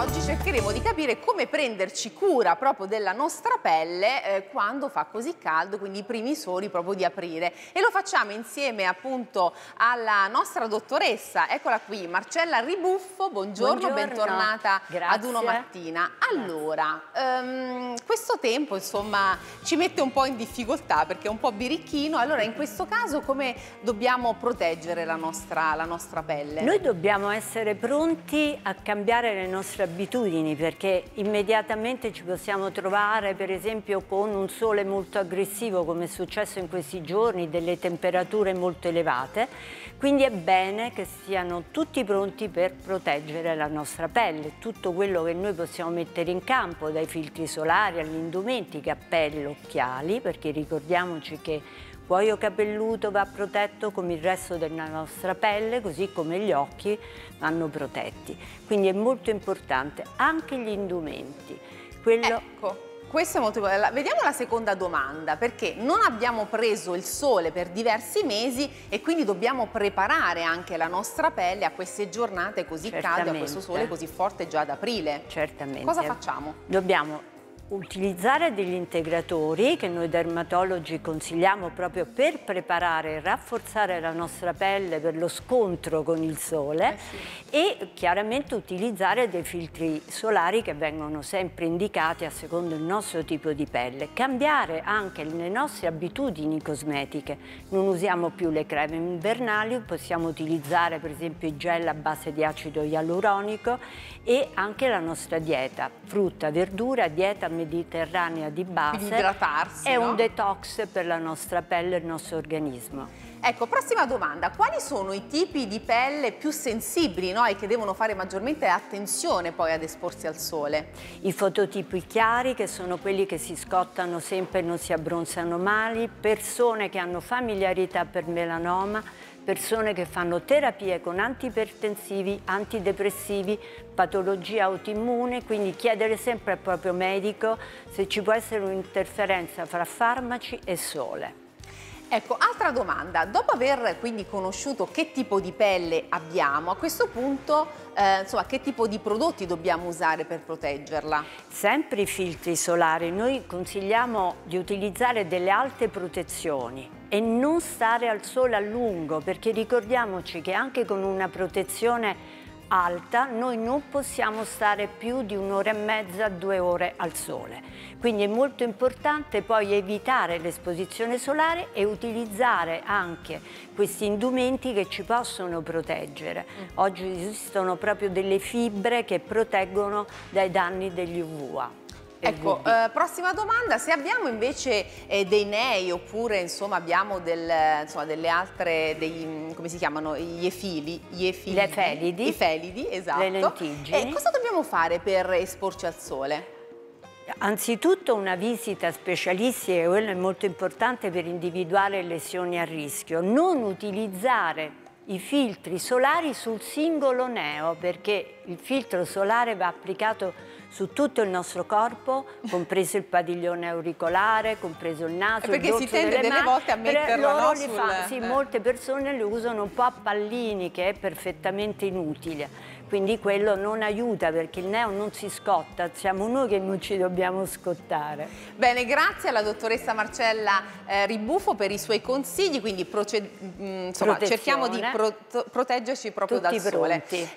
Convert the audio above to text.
oggi cercheremo di capire come prenderci cura proprio della nostra pelle eh, quando fa così caldo, quindi i primi soli proprio di aprile. E lo facciamo insieme appunto alla nostra dottoressa, eccola qui, Marcella Ribuffo, buongiorno, Buongiorno. bentornata Grazie. ad Uno Mattina. Allora, ehm, questo tempo insomma ci mette un po' in difficoltà perché è un po' birichino, allora in questo caso come dobbiamo proteggere la nostra, la nostra pelle? Noi dobbiamo essere pronti a cambiare le nostre abitudini perché immediatamente ci possiamo trovare per esempio con un sole molto aggressivo come è successo in questi giorni, delle temperature molto elevate, quindi è bene che siano tutti pronti per proteggere la nostra pelle, tutto quello che noi possiamo mettere in campo, dai filtri solari agli indumenti, cappelli, occhiali, perché ricordiamoci che cuoio capelluto va protetto come il resto della nostra pelle, così come gli occhi vanno protetti. Quindi è molto importante anche gli indumenti. Quello... Ecco. Questo è molto importante. Vediamo la seconda domanda, perché non abbiamo preso il sole per diversi mesi e quindi dobbiamo preparare anche la nostra pelle a queste giornate così calde, a Certamente. questo sole così forte già ad aprile. Certamente. Cosa facciamo? Dobbiamo utilizzare degli integratori che noi dermatologi consigliamo proprio per preparare e rafforzare la nostra pelle per lo scontro con il sole e chiaramente utilizzare dei filtri solari che vengono sempre indicati a secondo il nostro tipo di pelle. Cambiare anche le nostre abitudini cosmetiche. Non usiamo più le creme invernali, possiamo utilizzare per esempio i gel a base di acido ialuronico e anche la nostra dieta, frutta, verdura, dieta mediterranea di base. È no? un detox per la nostra pelle e il nostro organismo. Ecco, prossima domanda. Quali sono i tipi di pelle più sensibili no? e che devono fare maggiormente attenzione poi ad esporsi al sole? I fototipi chiari, che sono quelli che si scottano sempre e non si abbronzano mai, persone che hanno familiarità per melanoma, persone che fanno terapie con antipertensivi, antidepressivi, patologie autoimmune, quindi chiedere sempre al proprio medico se ci può essere un'interferenza fra farmaci e sole. Ecco, altra domanda. Dopo aver quindi conosciuto che tipo di pelle abbiamo, a questo punto, eh, insomma, che tipo di prodotti dobbiamo usare per proteggerla? Sempre i filtri solari, noi consigliamo di utilizzare delle alte protezioni e non stare al sole a lungo perché ricordiamoci che anche con una protezione alta noi non possiamo stare più di un'ora e mezza, due ore al sole. Quindi è molto importante poi evitare l'esposizione solare e utilizzare anche questi indumenti che ci possono proteggere. Oggi esistono proprio delle fibre che proteggono dai danni degli UVA. E Ecco, eh, prossima domanda, se abbiamo invece eh, dei nei oppure insomma abbiamo del- insomma, delle altre, dei, come si chiamano, gli efili, gli efili Le felidi. I felidi, esatto. Le lentiggini. Eh, cosa dobbiamo fare per esporci al sole? Anzitutto una visita specialistica, quello è molto importante per individuare lesioni a rischio. Non utilizzare i filtri solari sul singolo neo perché il filtro solare va applicato su tutto il nostro corpo, compreso il padiglione auricolare, compreso il naso, perché il si dorso tende delle delle mani. volte a metterlo, no, sul- fa- sì, eh. molte persone li usano un po' a pallini che è perfettamente inutile. Quindi quello non aiuta perché il neo non si scotta, siamo noi che non ci dobbiamo scottare. Bene, grazie alla dottoressa Marcella eh, Ribuffo per i suoi consigli, quindi mh, insomma, Protezione. cerchiamo di pro- proteggerci proprio Tutti dal sole. pronti.